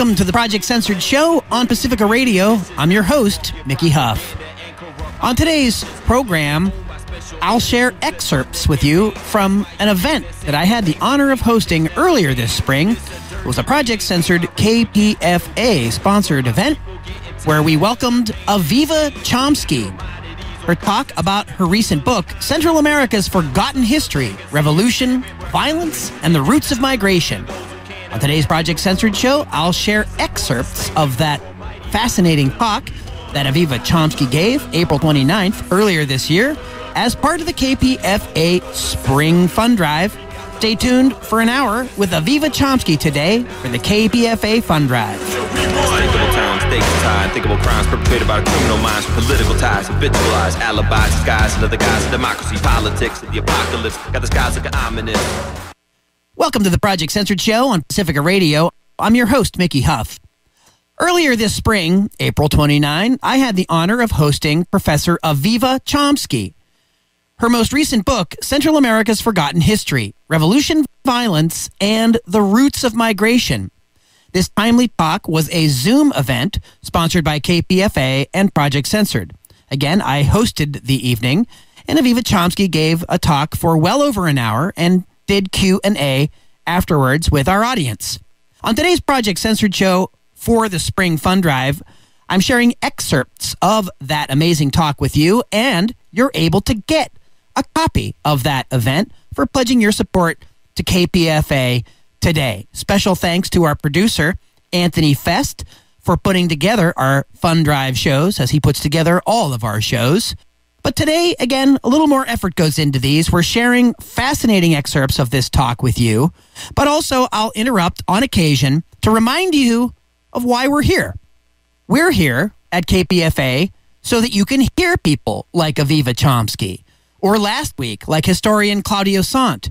Welcome to the Project Censored Show on Pacifica Radio. I'm your host, Mickey Huff. On today's program, I'll share excerpts with you from an event that I had the honor of hosting earlier this spring. It was a Project Censored KPFA sponsored event where we welcomed Aviva Chomsky. Her talk about her recent book, Central America's Forgotten History Revolution, Violence, and the Roots of Migration. On today's Project Censored show, I'll share excerpts of that fascinating talk that Aviva Chomsky gave April 29th earlier this year as part of the KPFA Spring Fund Drive. Stay tuned for an hour with Aviva Chomsky today for the KPFA Fund Drive. Crimes perpetrated by criminal minds, political ties, alibis, the guise democracy, politics, the apocalypse. Got the skies ominous. Welcome to the Project Censored Show on Pacifica Radio. I'm your host, Mickey Huff. Earlier this spring, April 29, I had the honor of hosting Professor Aviva Chomsky. Her most recent book, Central America's Forgotten History Revolution, Violence, and the Roots of Migration. This timely talk was a Zoom event sponsored by KPFA and Project Censored. Again, I hosted the evening, and Aviva Chomsky gave a talk for well over an hour and did Q&A afterwards with our audience. On today's Project Censored show for the Spring Fund Drive, I'm sharing excerpts of that amazing talk with you, and you're able to get a copy of that event for pledging your support to KPFA today. Special thanks to our producer, Anthony Fest, for putting together our Fund Drive shows as he puts together all of our shows. But today, again, a little more effort goes into these. We're sharing fascinating excerpts of this talk with you, but also I'll interrupt on occasion to remind you of why we're here. We're here at KPFA so that you can hear people like Aviva Chomsky, or last week, like historian Claudio Saunt.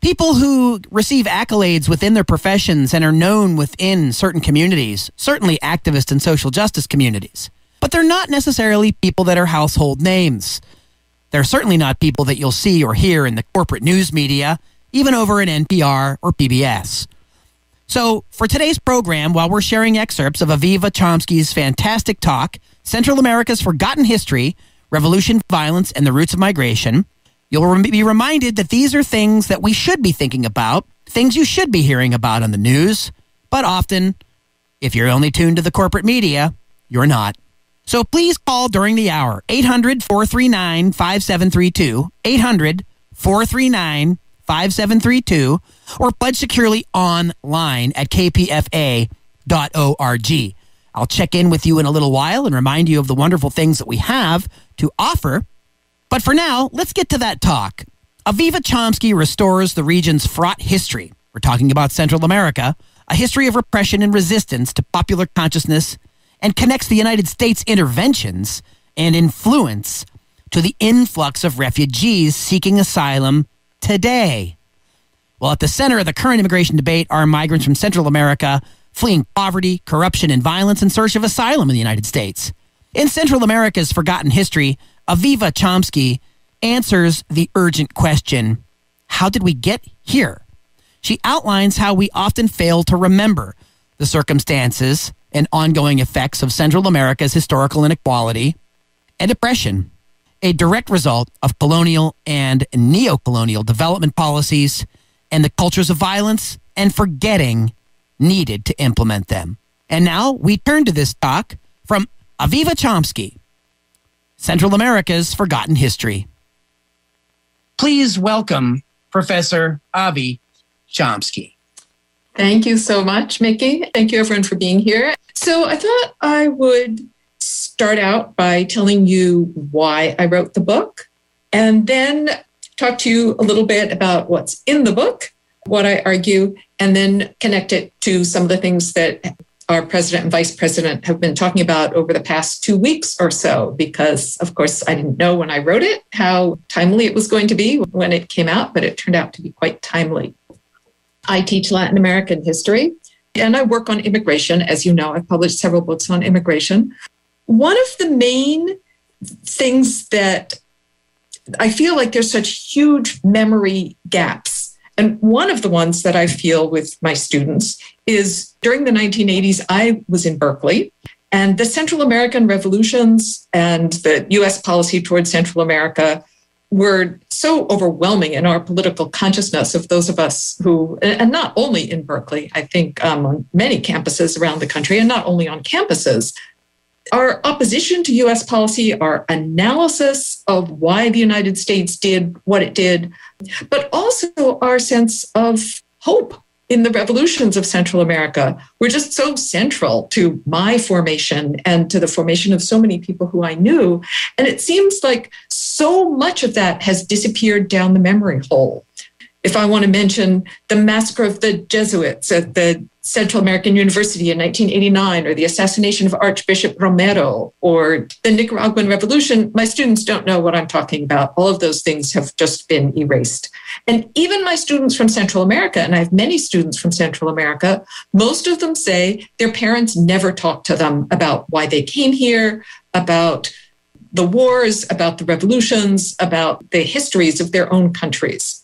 People who receive accolades within their professions and are known within certain communities, certainly activist and social justice communities but they're not necessarily people that are household names. They're certainly not people that you'll see or hear in the corporate news media, even over at NPR or PBS. So, for today's program, while we're sharing excerpts of Aviva Chomsky's fantastic talk, Central America's Forgotten History, Revolution, Violence, and the Roots of Migration, you'll be reminded that these are things that we should be thinking about, things you should be hearing about on the news, but often, if you're only tuned to the corporate media, you're not. So please call during the hour 800 439 5732, 800 439 5732, or pledge securely online at kpfa.org. I'll check in with you in a little while and remind you of the wonderful things that we have to offer. But for now, let's get to that talk. Aviva Chomsky restores the region's fraught history. We're talking about Central America, a history of repression and resistance to popular consciousness and connects the United States interventions and influence to the influx of refugees seeking asylum today. Well, at the center of the current immigration debate are migrants from Central America fleeing poverty, corruption, and violence in search of asylum in the United States. In Central America's forgotten history, Aviva Chomsky answers the urgent question How did we get here? She outlines how we often fail to remember the circumstances and ongoing effects of Central America's historical inequality and oppression, a direct result of colonial and neo-colonial development policies and the cultures of violence and forgetting needed to implement them. And now we turn to this talk from Aviva Chomsky, Central America's Forgotten History. Please welcome Professor Avi Chomsky. Thank you so much, Mickey. Thank you, everyone, for being here. So, I thought I would start out by telling you why I wrote the book and then talk to you a little bit about what's in the book, what I argue, and then connect it to some of the things that our president and vice president have been talking about over the past two weeks or so, because of course I didn't know when I wrote it how timely it was going to be when it came out, but it turned out to be quite timely. I teach Latin American history and I work on immigration. As you know, I've published several books on immigration. One of the main things that I feel like there's such huge memory gaps And one of the ones that I feel with my students is during the 1980s, I was in Berkeley, and the Central American revolutions and the US policy towards Central America were so overwhelming in our political consciousness of those of us who, and not only in Berkeley, I think um, on many campuses around the country, and not only on campuses, our opposition to US policy, our analysis of why the United States did what it did, but also our sense of hope in the revolutions of Central America were just so central to my formation and to the formation of so many people who I knew. And it seems like so much of that has disappeared down the memory hole if I want to mention the massacre of the Jesuits at the Central American University in 1989, or the assassination of Archbishop Romero, or the Nicaraguan Revolution, my students don't know what I'm talking about. All of those things have just been erased. And even my students from Central America, and I have many students from Central America, most of them say their parents never talked to them about why they came here, about the wars, about the revolutions, about the histories of their own countries.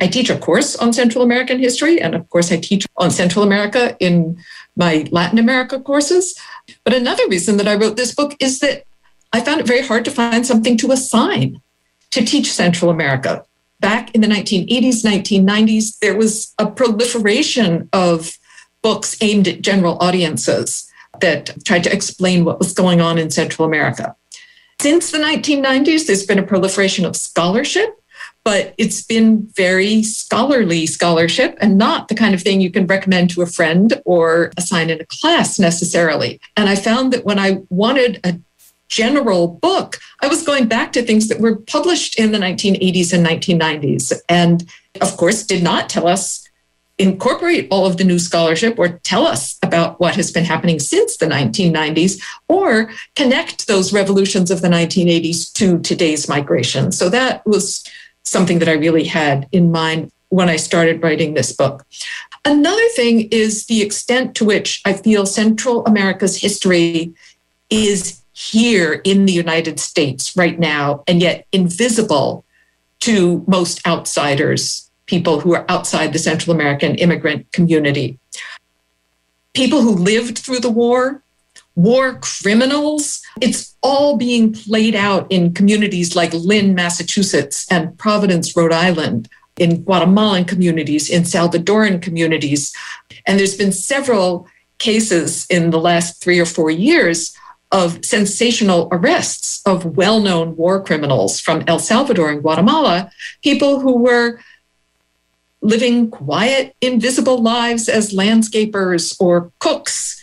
I teach a course on Central American history, and of course, I teach on Central America in my Latin America courses. But another reason that I wrote this book is that I found it very hard to find something to assign to teach Central America. Back in the 1980s, 1990s, there was a proliferation of books aimed at general audiences that tried to explain what was going on in Central America. Since the 1990s, there's been a proliferation of scholarship but it's been very scholarly scholarship and not the kind of thing you can recommend to a friend or assign in a class necessarily. And I found that when I wanted a general book, I was going back to things that were published in the 1980s and 1990s. And of course, did not tell us incorporate all of the new scholarship or tell us about what has been happening since the 1990s or connect those revolutions of the 1980s to today's migration. So that was something that I really had in mind when I started writing this book. Another thing is the extent to which I feel Central America's history is here in the United States right now, and yet invisible to most outsiders, people who are outside the Central American immigrant community. People who lived through the war, war criminals. It's all being played out in communities like Lynn, Massachusetts, and Providence, Rhode Island, in Guatemalan communities, in Salvadoran communities. And there's been several cases in the last three or four years of sensational arrests of well known war criminals from El Salvador and Guatemala, people who were living quiet, invisible lives as landscapers or cooks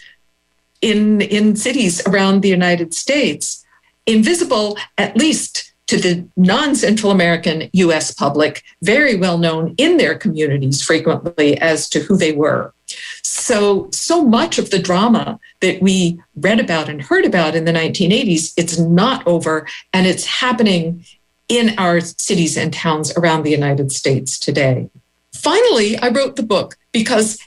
in, in cities around the United States, invisible at least to the non Central American US public, very well known in their communities frequently as to who they were. So, so much of the drama that we read about and heard about in the 1980s, it's not over and it's happening in our cities and towns around the United States today. Finally, I wrote the book because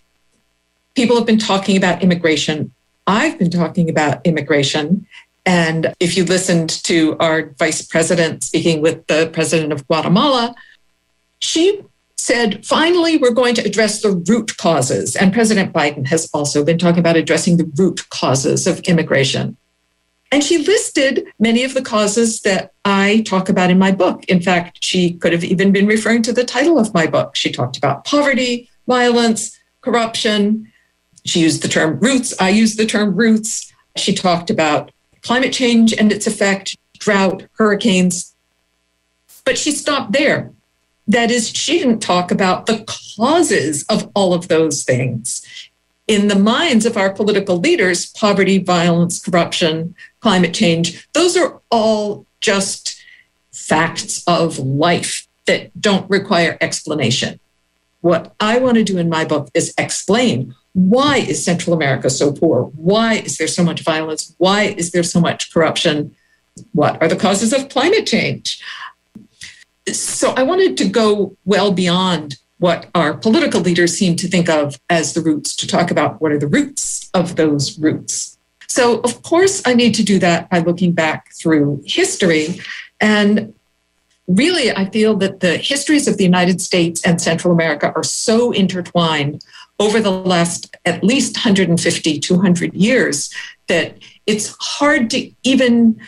people have been talking about immigration I've been talking about immigration. And if you listened to our vice president speaking with the president of Guatemala, she said, finally, we're going to address the root causes. And President Biden has also been talking about addressing the root causes of immigration. And she listed many of the causes that I talk about in my book. In fact, she could have even been referring to the title of my book. She talked about poverty, violence, corruption, she used the term roots. I used the term roots. She talked about climate change and its effect, drought, hurricanes. But she stopped there. That is, she didn't talk about the causes of all of those things. In the minds of our political leaders, poverty, violence, corruption, climate change, those are all just facts of life that don't require explanation. What I want to do in my book is explain why is Central America so poor? Why is there so much violence? Why is there so much corruption? What are the causes of climate change? So I wanted to go well beyond what our political leaders seem to think of as the roots to talk about what are the roots of those roots. So, of course, I need to do that by looking back through history. And really, I feel that the histories of the United States and Central America are so intertwined over the last at least 150, 200 years that it's hard to even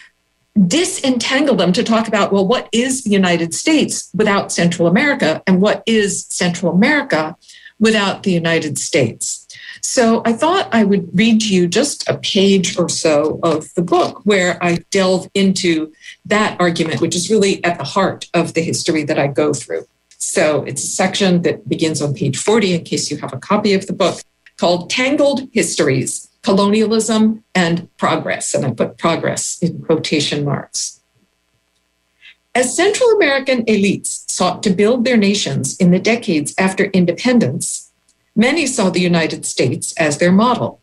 disentangle them to talk about, well, what is the United States without Central America and what is Central America without the United States? So I thought I would read to you just a page or so of the book where I delve into that argument, which is really at the heart of the history that I go through. So it's a section that begins on page 40, in case you have a copy of the book, called Tangled Histories Colonialism and Progress. And I put progress in quotation marks. As Central American elites sought to build their nations in the decades after independence, Many saw the United States as their model,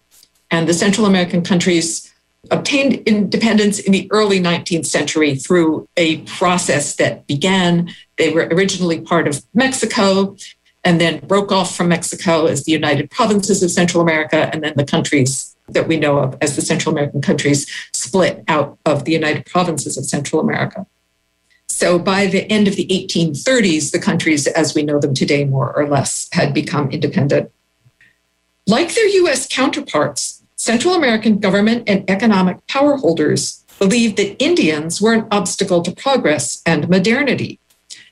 and the Central American countries obtained independence in the early 19th century through a process that began. They were originally part of Mexico and then broke off from Mexico as the United Provinces of Central America, and then the countries that we know of as the Central American countries split out of the United Provinces of Central America. So by the end of the 1830s, the countries as we know them today, more or less, had become independent. Like their US counterparts, Central American government and economic power holders believed that Indians were an obstacle to progress and modernity.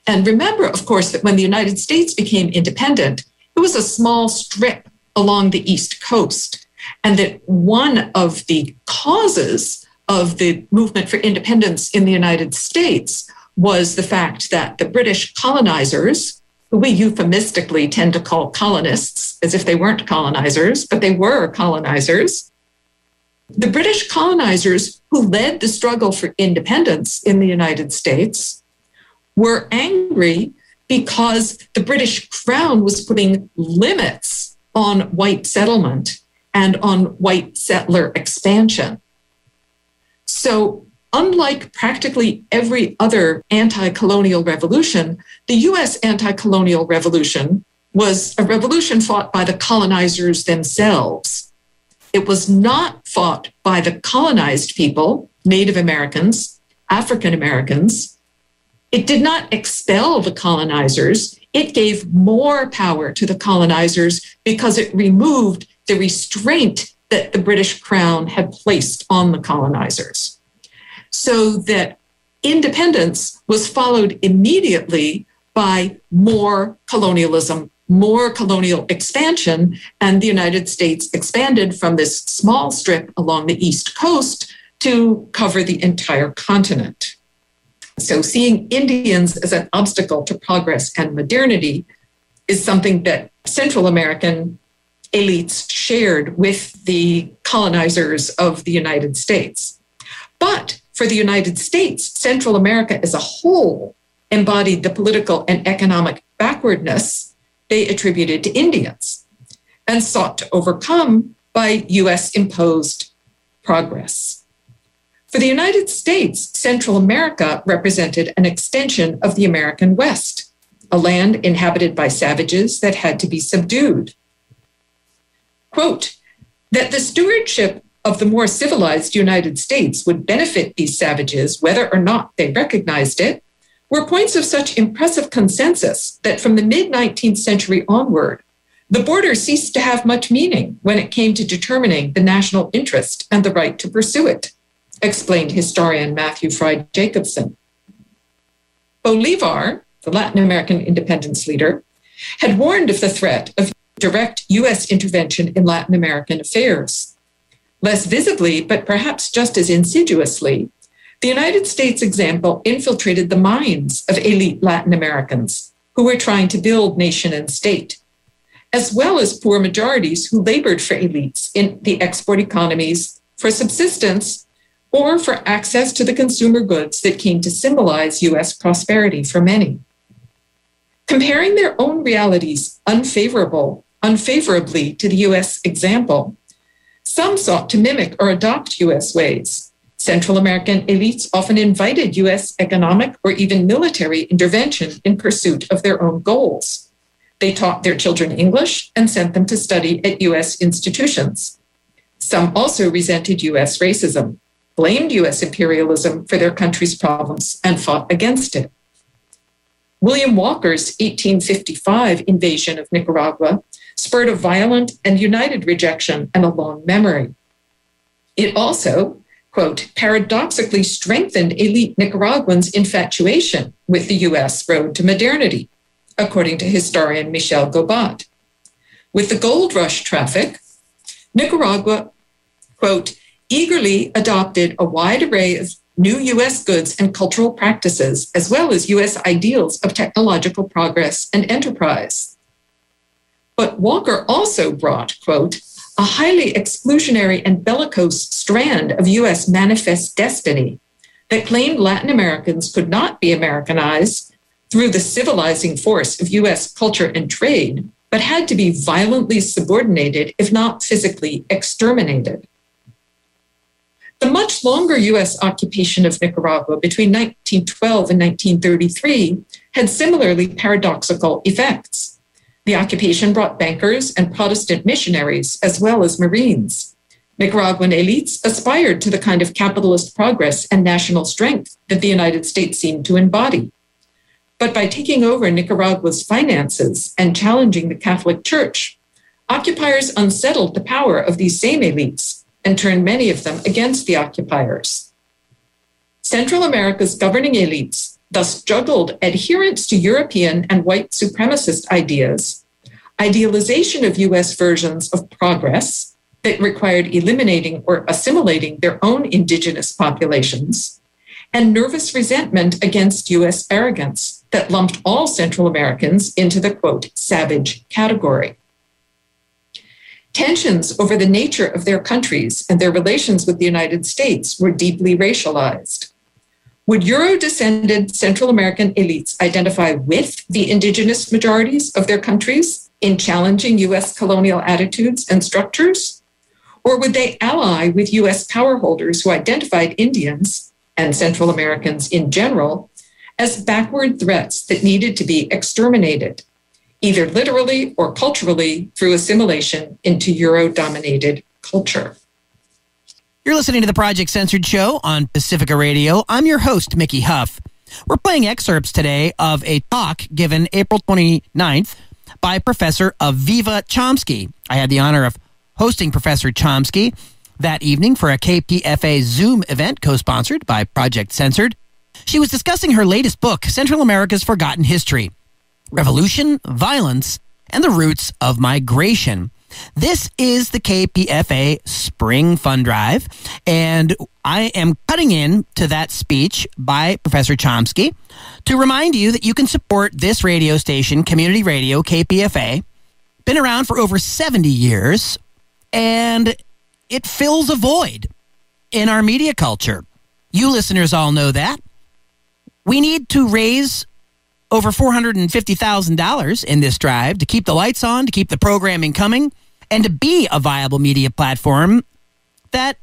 And remember, of course, that when the United States became independent, it was a small strip along the East Coast. And that one of the causes of the movement for independence in the United States was the fact that the British colonizers, who we euphemistically tend to call colonists as if they weren't colonizers, but they were colonizers, the British colonizers who led the struggle for independence in the United States were angry because the British crown was putting limits on white settlement and on white settler expansion. So unlike practically every other anti colonial revolution, the US anti colonial revolution was a revolution fought by the colonizers themselves. It was not fought by the colonized people, Native Americans, African Americans. It did not expel the colonizers. It gave more power to the colonizers because it removed the restraint that the British Crown had placed on the colonizers so that independence was followed immediately by more colonialism, more colonial expansion, and the United States expanded from this small strip along the East Coast to cover the entire continent. So, seeing Indians as an obstacle to progress and modernity is something that Central American elites shared with the colonizers of the United States. But for the United States, Central America as a whole embodied the political and economic backwardness they attributed to Indians and sought to overcome by US imposed progress. For the United States, Central America represented an extension of the American West, a land inhabited by savages that had to be subdued. Quote, that the stewardship of the more civilized United States would benefit these savages, whether or not they recognized it, were points of such impressive consensus that from the mid 19th century onward, the border ceased to have much meaning when it came to determining the national interest and the right to pursue it, explained historian Matthew Frye Jacobson. Bolivar, the Latin American independence leader, had warned of the threat of direct U.S. intervention in Latin American affairs. Less visibly, but perhaps just as insidiously, the United States example infiltrated the minds of elite Latin Americans who were trying to build nation and state, as well as poor majorities who labored for elites in the export economies for subsistence or for access to the consumer goods that came to symbolize US prosperity for many. Comparing their own realities unfavorable, unfavorably to the US example, some sought to mimic or adopt US ways. Central American elites often invited US economic or even military intervention in pursuit of their own goals. They taught their children English and sent them to study at US institutions. Some also resented US racism, blamed US imperialism for their country's problems, and fought against it. William Walker's 1855 invasion of Nicaragua spurred a violent and united rejection and a long memory. It also, quote, paradoxically strengthened elite Nicaraguans' infatuation with the US road to modernity, according to historian Michel Gobat. With the gold rush traffic, Nicaragua, quote, eagerly adopted a wide array of new US goods and cultural practices, as well as US ideals of technological progress and enterprise. But Walker also brought, quote, a highly exclusionary and bellicose strand of US manifest destiny that claimed Latin Americans could not be Americanized through the civilizing force of US culture and trade, but had to be violently subordinated, if not physically exterminated. The much longer US occupation of Nicaragua between 1912 and 1933 had similarly paradoxical effects. The occupation brought bankers and Protestant missionaries, as well as Marines. Nicaraguan elites aspired to the kind of capitalist progress and national strength that the United States seemed to embody. But by taking over Nicaragua's finances and challenging the Catholic Church, occupiers unsettled the power of these same elites and turned many of them against the occupiers. Central America's governing elites thus juggled adherence to European and white supremacist ideas, idealization of US versions of progress that required eliminating or assimilating their own indigenous populations, and nervous resentment against US arrogance that lumped all Central Americans into the quote, savage category. Tensions over the nature of their countries and their relations with the United States were deeply racialized. Would Euro descended Central American elites identify with the indigenous majorities of their countries in challenging US colonial attitudes and structures? Or would they ally with US power holders who identified Indians and Central Americans in general as backward threats that needed to be exterminated either literally or culturally through assimilation into Euro dominated culture. You're listening to the Project Censored Show on Pacifica Radio. I'm your host, Mickey Huff. We're playing excerpts today of a talk given April 29th by Professor Aviva Chomsky. I had the honor of hosting Professor Chomsky that evening for a KPFA Zoom event co sponsored by Project Censored. She was discussing her latest book, Central America's Forgotten History revolution, violence, and the roots of migration. This is the KPFA Spring Fund Drive, and I am cutting in to that speech by Professor Chomsky to remind you that you can support this radio station, Community Radio, KPFA. Been around for over 70 years, and it fills a void in our media culture. You listeners all know that. We need to raise over $450,000 in this drive to keep the lights on, to keep the programming coming, and to be a viable media platform that,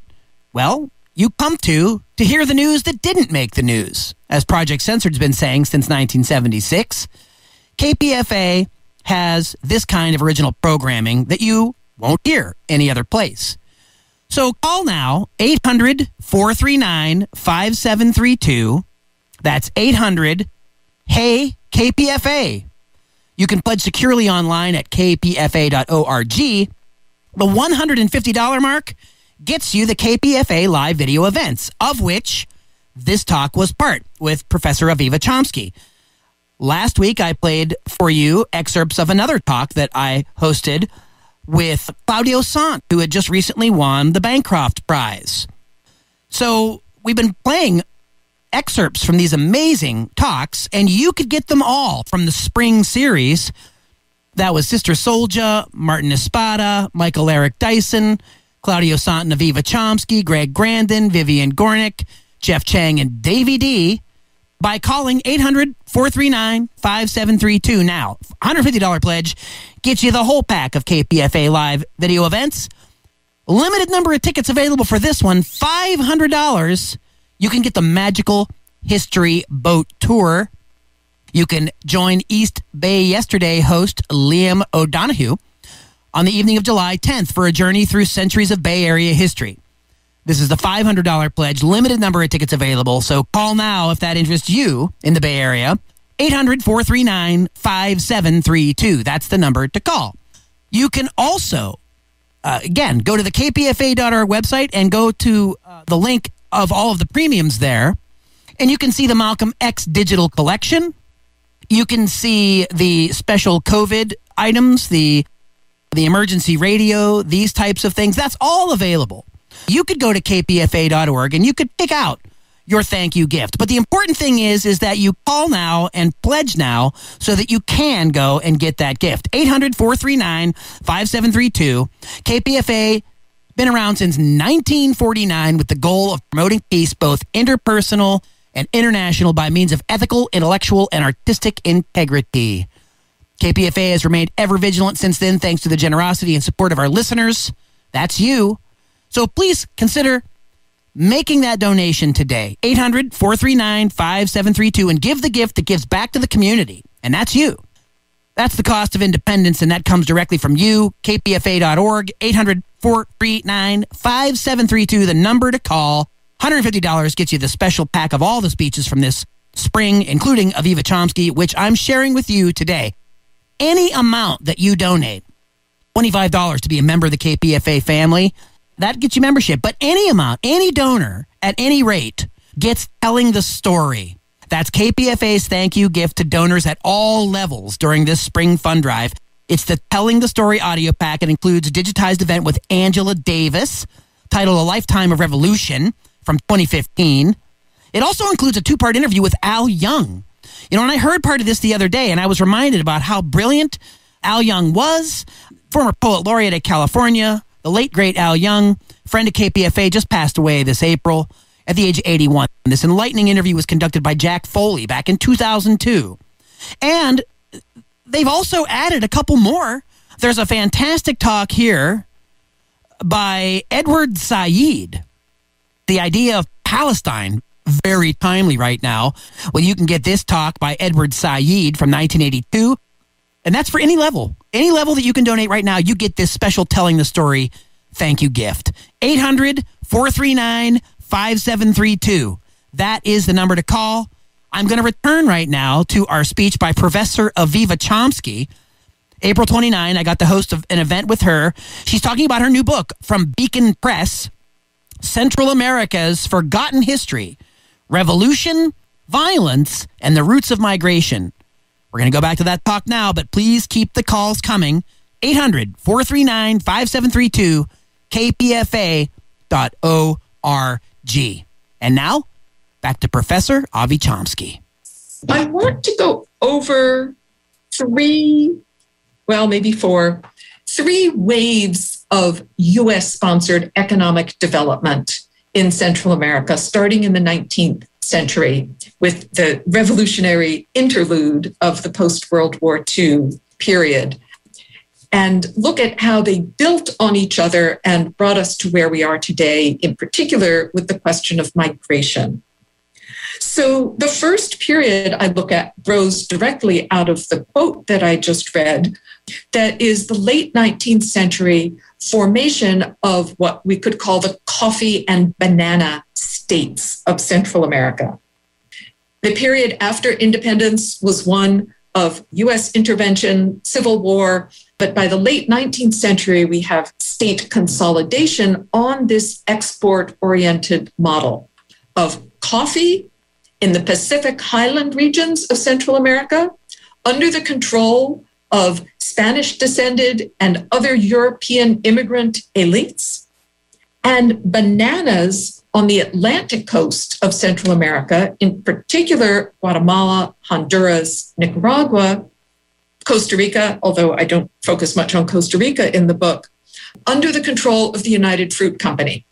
well, you come to to hear the news that didn't make the news. As Project Censored's been saying since 1976, KPFA has this kind of original programming that you won't hear any other place. So call now 800 439 5732. That's 800 Hey KPFA. You can pledge securely online at kpfa.org. The $150 mark gets you the KPFA live video events, of which this talk was part with Professor Aviva Chomsky. Last week, I played for you excerpts of another talk that I hosted with Claudio Saunt, who had just recently won the Bancroft Prize. So we've been playing excerpts from these amazing talks, and you could get them all from the spring series. That was Sister Souljah, Martin Espada, Michael Eric Dyson, Claudio Saunt Aviva Chomsky, Greg Grandin, Vivian Gornick, Jeff Chang, and Davey D by calling 800 439 5732 now. $150 pledge gets you the whole pack of KPFA live video events. Limited number of tickets available for this one $500 you can get the Magical History Boat Tour. You can join East Bay Yesterday host Liam O'Donoghue on the evening of July 10th for a journey through centuries of Bay Area history. This is the $500 pledge, limited number of tickets available, so call now if that interests you in the Bay Area. 800 439 5732. That's the number to call. You can also, uh, again, go to the kpfa.org website and go to uh, the link of all of the premiums there. And you can see the Malcolm X digital collection. You can see the special COVID items, the the emergency radio, these types of things. That's all available. You could go to kpfa.org and you could pick out your thank you gift. But the important thing is is that you call now and pledge now so that you can go and get that gift. 800-439-5732. KPFA been around since 1949 with the goal of promoting peace both interpersonal and international by means of ethical, intellectual, and artistic integrity. KPFA has remained ever vigilant since then thanks to the generosity and support of our listeners. That's you. So please consider making that donation today. 800 439 5732 and give the gift that gives back to the community. And that's you. That's the cost of independence, and that comes directly from you. KPFA.org, 800 439 5732, the number to call. $150 gets you the special pack of all the speeches from this spring, including Aviva Chomsky, which I'm sharing with you today. Any amount that you donate, $25 to be a member of the KPFA family, that gets you membership. But any amount, any donor at any rate gets telling the story. That's KPFA's thank you gift to donors at all levels during this spring fund drive. It's the Telling the Story audio pack. It includes a digitized event with Angela Davis titled A Lifetime of Revolution from 2015. It also includes a two part interview with Al Young. You know, and I heard part of this the other day, and I was reminded about how brilliant Al Young was, former poet laureate of California, the late great Al Young, friend of KPFA, just passed away this April at the age of 81. This enlightening interview was conducted by Jack Foley back in 2002. And they've also added a couple more. There's a fantastic talk here by Edward Said the idea of Palestine very timely right now. Well, you can get this talk by Edward Said from 1982. And that's for any level. Any level that you can donate right now, you get this special telling the story thank you gift. 800 439 5732. That is the number to call. I'm going to return right now to our speech by Professor Aviva Chomsky. April 29, I got the host of an event with her. She's talking about her new book from Beacon Press Central America's Forgotten History Revolution, Violence, and the Roots of Migration. We're going to go back to that talk now, but please keep the calls coming. 800 439 5732 kpfa.org. And now, back to Professor Avi Chomsky. I want to go over three, well, maybe four, three waves of US sponsored economic development in Central America, starting in the 19th century with the revolutionary interlude of the post World War II period. And look at how they built on each other and brought us to where we are today, in particular with the question of migration. So, the first period I look at grows directly out of the quote that I just read, that is the late 19th century formation of what we could call the coffee and banana states of Central America. The period after independence was one of US intervention, civil war, but by the late 19th century, we have state consolidation on this export oriented model of coffee in the Pacific Highland regions of Central America under the control of Spanish descended and other European immigrant elites, and bananas on the Atlantic coast of Central America, in particular Guatemala, Honduras, Nicaragua, Costa Rica, although I don't focus much on Costa Rica in the book, under the control of the United Fruit Company.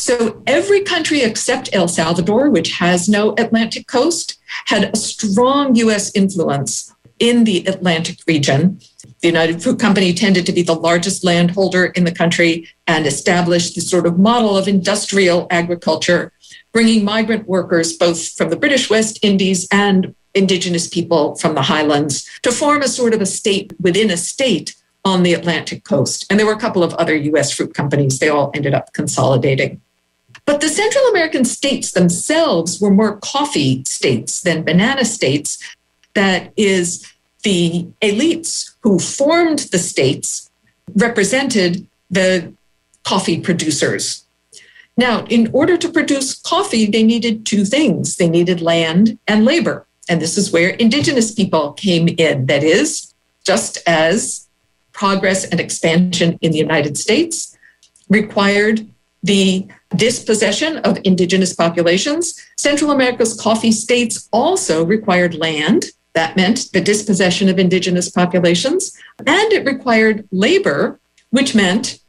So every country except El Salvador, which has no Atlantic coast, had a strong US influence in the Atlantic region. The United Fruit Company tended to be the largest landholder in the country and established the sort of model of industrial agriculture, bringing migrant workers both from the British West Indies and indigenous people from the highlands to form a sort of a state within a state on the Atlantic coast. And there were a couple of other US fruit companies, they all ended up consolidating. But the Central American states themselves were more coffee states than banana states. That is, the elites who formed the states represented the coffee producers. Now, in order to produce coffee, they needed two things they needed land and labor. And this is where indigenous people came in. That is, just as progress and expansion in the United States required the dispossession of indigenous populations, Central America's coffee states also required land. That meant the dispossession of indigenous populations, and it required labor, which meant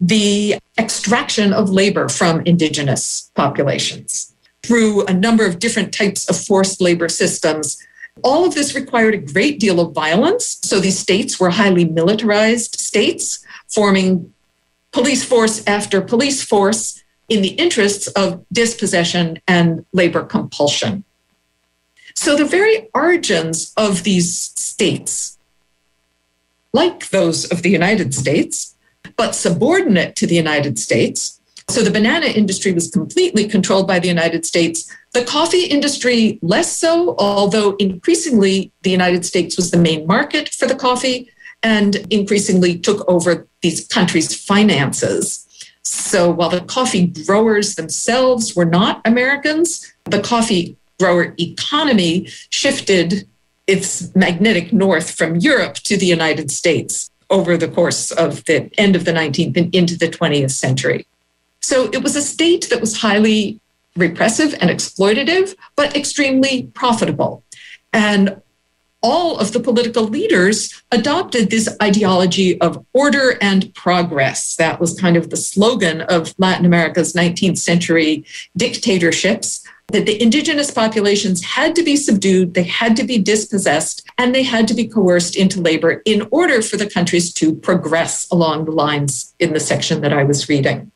the extraction of labor from indigenous populations through a number of different types of forced labor systems. All of this required a great deal of violence. So these states were highly militarized states, forming police force after police force in the interests of dispossession and labor compulsion. So the very origins of these states, like those of the United States, but subordinate to the United States. So the banana industry was completely controlled by the United States. The coffee industry, less so, although increasingly the United States was the main market for the coffee and increasingly took over these countries' finances. So while the coffee growers themselves were not Americans, the coffee grower economy shifted its magnetic north from Europe to the United States over the course of the end of the 19th and into the 20th century. So it was a state that was highly repressive and exploitative, but extremely profitable. And all of the political leaders adopted this ideology of order and progress. That was kind of the slogan of Latin America's 19th century dictatorships that the indigenous populations had to be subdued, they had to be dispossessed, and they had to be coerced into labor in order for the countries to progress along the lines in the section that I was reading.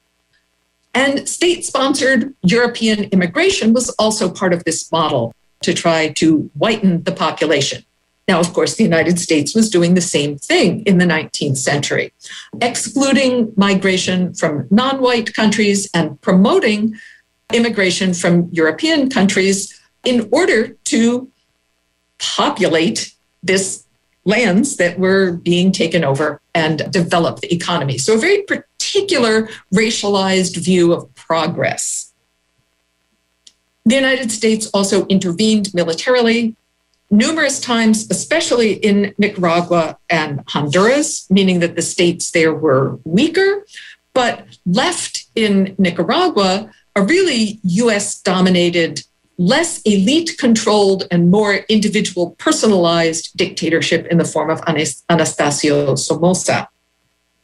And state sponsored European immigration was also part of this model to try to whiten the population. Now, of course, the United States was doing the same thing in the 19th century, excluding migration from non white countries and promoting immigration from European countries in order to populate this lands that were being taken over and develop the economy. So, a very particular racialized view of progress. The United States also intervened militarily numerous times, especially in Nicaragua and Honduras, meaning that the states there were weaker, but left in Nicaragua a really US dominated, less elite controlled, and more individual personalized dictatorship in the form of Anastasio Somoza.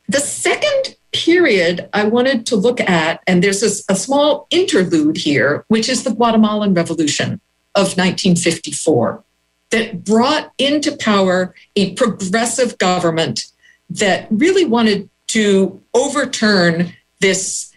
The second period I wanted to look at, and there's a, a small interlude here, which is the Guatemalan Revolution of 1954 that brought into power a progressive government that really wanted to overturn this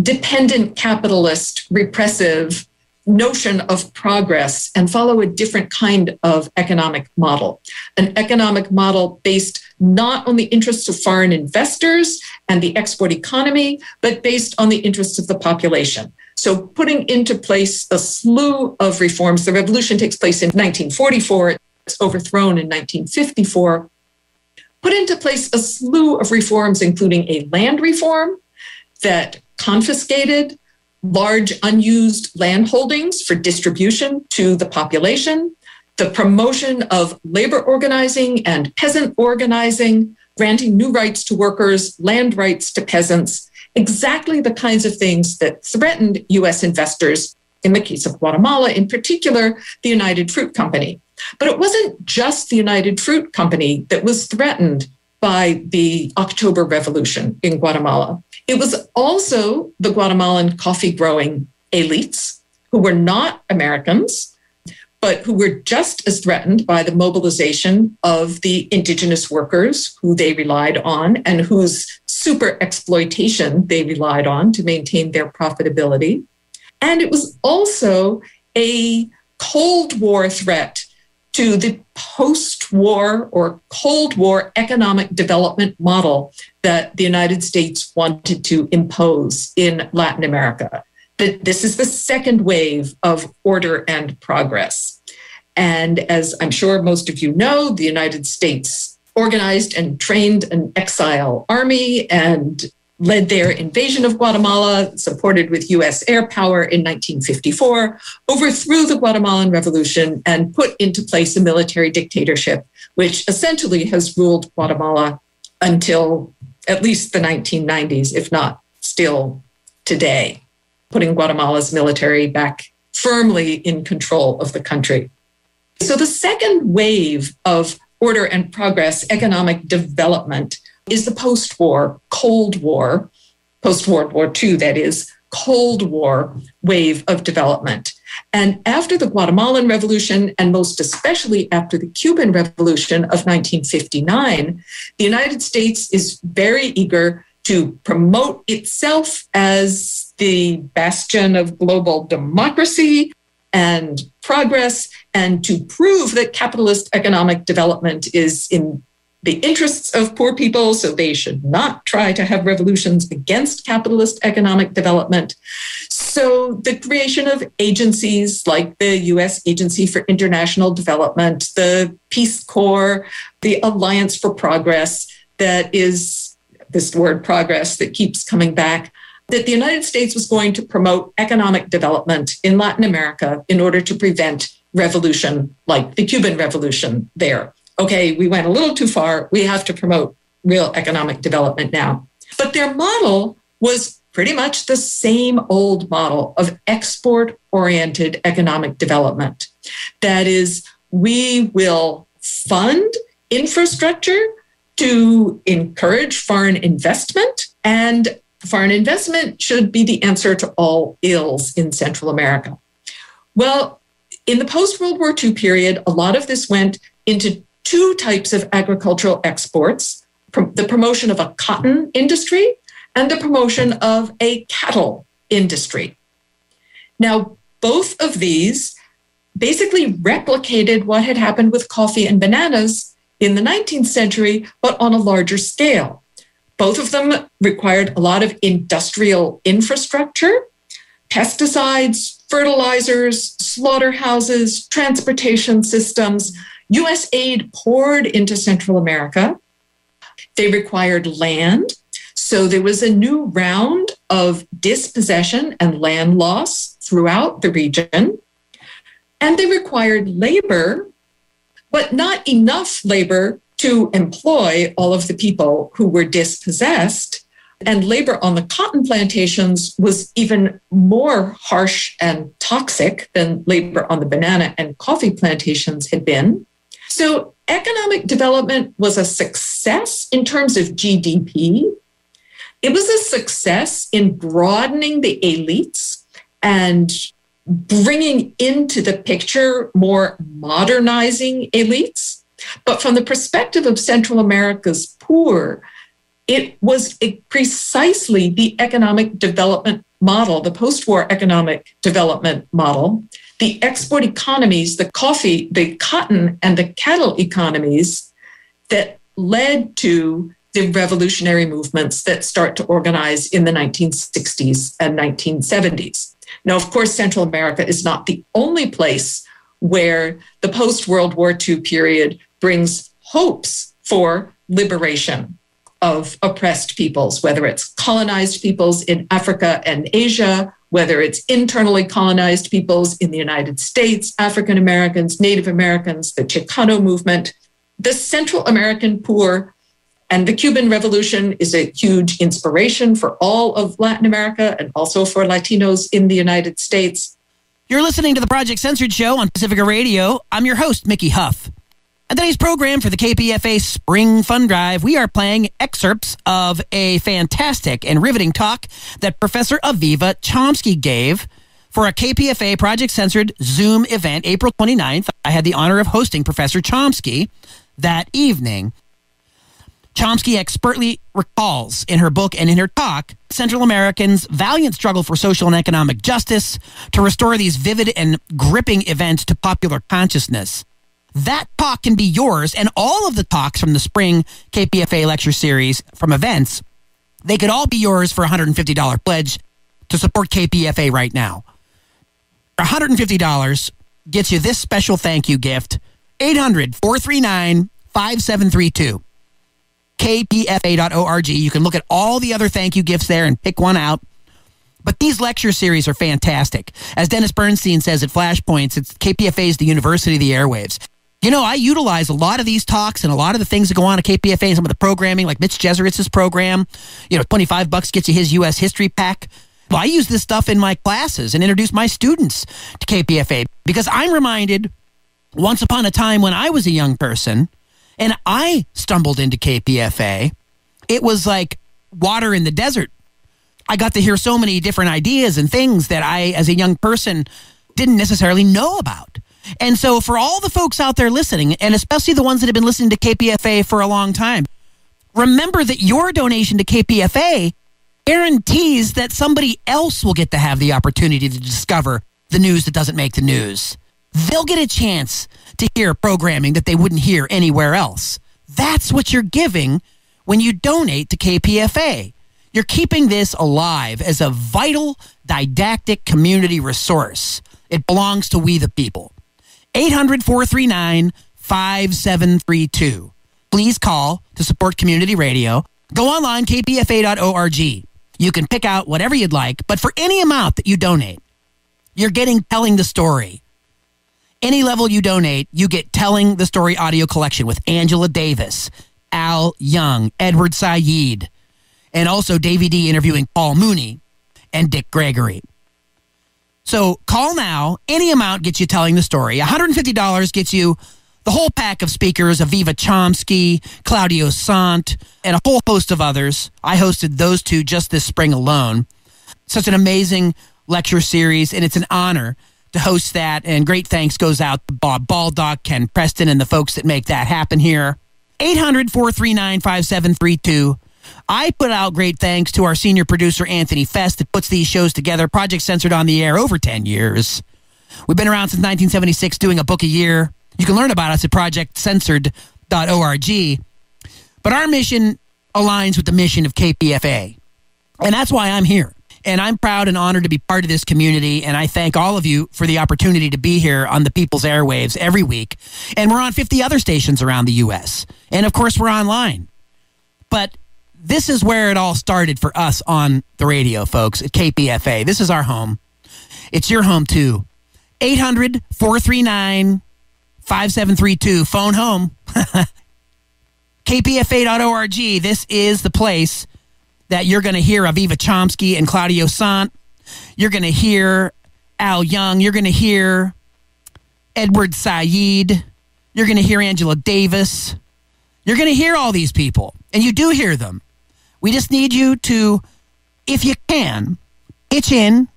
dependent capitalist repressive notion of progress and follow a different kind of economic model. An economic model based not on the interests of foreign investors and the export economy but based on the interests of the population so putting into place a slew of reforms the revolution takes place in 1944 it's overthrown in 1954 put into place a slew of reforms including a land reform that confiscated large unused land holdings for distribution to the population, the promotion of labor organizing and peasant organizing, granting new rights to workers, land rights to peasants, exactly the kinds of things that threatened US investors, in the case of Guatemala, in particular, the United Fruit Company. But it wasn't just the United Fruit Company that was threatened by the October Revolution in Guatemala. It was also the Guatemalan coffee growing elites who were not Americans, but who were just as threatened by the mobilization of the indigenous workers who they relied on and whose super exploitation they relied on to maintain their profitability. And it was also a Cold War threat to the post war or Cold War economic development model that the United States wanted to impose in Latin America. That this is the second wave of order and progress. And as I'm sure most of you know, the United States organized and trained an exile army and led their invasion of Guatemala, supported with US air power in 1954, overthrew the Guatemalan Revolution and put into place a military dictatorship, which essentially has ruled Guatemala until at least the 1990s, if not still today, putting Guatemala's military back firmly in control of the country. So the second wave of order and progress economic development is the post war, Cold War, post World War II, that is, Cold War wave of development. And after the Guatemalan Revolution, and most especially after the Cuban Revolution of 1959, the United States is very eager to promote itself as the bastion of global democracy and progress, and to prove that capitalist economic development is in the interests of poor people, so they should not try to have revolutions against capitalist economic development. So, the creation of agencies like the US Agency for International Development, the Peace Corps, the Alliance for Progress, that is this word progress that keeps coming back. That the United States was going to promote economic development in Latin America in order to prevent revolution like the Cuban Revolution there okay, we went a little too far. We have to promote real economic development now. But their model was pretty much the same old model of export oriented economic development. That is, we will fund infrastructure to encourage foreign investment, and foreign investment should be the answer to all ills in Central America. Well, in the post World War II period, a lot of this went into two types of agricultural exports the promotion of a cotton industry and the promotion of a cattle industry. Now, both of these basically replicated what had happened with coffee and bananas in the 19th century, but on a larger scale. Both of them required a lot of industrial infrastructure, pesticides, fertilizers, slaughterhouses, transportation systems, US aid poured into Central America. They required land. So there was a new round of dispossession and land loss throughout the region. And they required labor, but not enough labor to employ all of the people who were dispossessed. And labor on the cotton plantations was even more harsh and toxic than labor on the banana and coffee plantations had been. So, economic development was a success in terms of GDP. It was a success in broadening the elites and bringing into the picture more modernizing elites. But from the perspective of Central America's poor, it was precisely the economic development model, the post war economic development model, the export economies, the coffee, the cotton, and the cattle economies that led to the revolutionary movements that start to organize in the 1960s and 1970s. Now, of course, Central America is not the only place where the post World War II period brings hopes for liberation of oppressed peoples, whether it's colonized peoples in Africa and Asia whether it's internally colonized peoples in the United States, African Americans, Native Americans, the Chicano movement, the Central American poor, and the Cuban Revolution is a huge inspiration for all of Latin America and also for Latinos in the United States. You're listening to the Project Censored Show on Pacifica Radio. I'm your host, Mickey Huff. On today's program for the KPFA Spring Fun Drive, we are playing excerpts of a fantastic and riveting talk that Professor Aviva Chomsky gave for a KPFA Project Censored Zoom event April 29th. I had the honor of hosting Professor Chomsky that evening. Chomsky expertly recalls in her book and in her talk Central Americans' valiant struggle for social and economic justice to restore these vivid and gripping events to popular consciousness. That talk can be yours, and all of the talks from the spring KPFA lecture series from events, they could all be yours for $150 pledge to support KPFA right now. $150 gets you this special thank you gift 800 439 5732. KPFA.org. You can look at all the other thank you gifts there and pick one out. But these lecture series are fantastic. As Dennis Bernstein says at Flashpoints, it's KPFA is the university of the airwaves. You know, I utilize a lot of these talks and a lot of the things that go on at KPFA, some of the programming, like Mitch Jeserich's program. You know, 25 bucks gets you his U.S. history pack. Well, I use this stuff in my classes and introduce my students to KPFA because I'm reminded once upon a time when I was a young person and I stumbled into KPFA, it was like water in the desert. I got to hear so many different ideas and things that I, as a young person, didn't necessarily know about. And so, for all the folks out there listening, and especially the ones that have been listening to KPFA for a long time, remember that your donation to KPFA guarantees that somebody else will get to have the opportunity to discover the news that doesn't make the news. They'll get a chance to hear programming that they wouldn't hear anywhere else. That's what you're giving when you donate to KPFA. You're keeping this alive as a vital, didactic community resource. It belongs to we the people. 800 439 5732. Please call to support community radio. Go online, kpfa.org. You can pick out whatever you'd like, but for any amount that you donate, you're getting Telling the Story. Any level you donate, you get Telling the Story audio collection with Angela Davis, Al Young, Edward Said, and also Davey D interviewing Paul Mooney and Dick Gregory. So call now. Any amount gets you telling the story. $150 gets you the whole pack of speakers of Aviva Chomsky, Claudio Saunt, and a whole host of others. I hosted those two just this spring alone. Such an amazing lecture series, and it's an honor to host that. And great thanks goes out to Bob Baldock, Ken Preston, and the folks that make that happen here. 800 439 5732. I put out great thanks to our senior producer, Anthony Fest, that puts these shows together. Project Censored on the air over 10 years. We've been around since 1976 doing a book a year. You can learn about us at projectcensored.org. But our mission aligns with the mission of KPFA. And that's why I'm here. And I'm proud and honored to be part of this community. And I thank all of you for the opportunity to be here on the People's Airwaves every week. And we're on 50 other stations around the U.S. And of course, we're online. But this is where it all started for us on the radio, folks, at KPFA. This is our home. It's your home, too. 800 439 5732. Phone home. KPFA.org. This is the place that you're going to hear Aviva Chomsky and Claudio Saunt. You're going to hear Al Young. You're going to hear Edward Said. You're going to hear Angela Davis. You're going to hear all these people, and you do hear them. We just need you to, if you can, pitch in.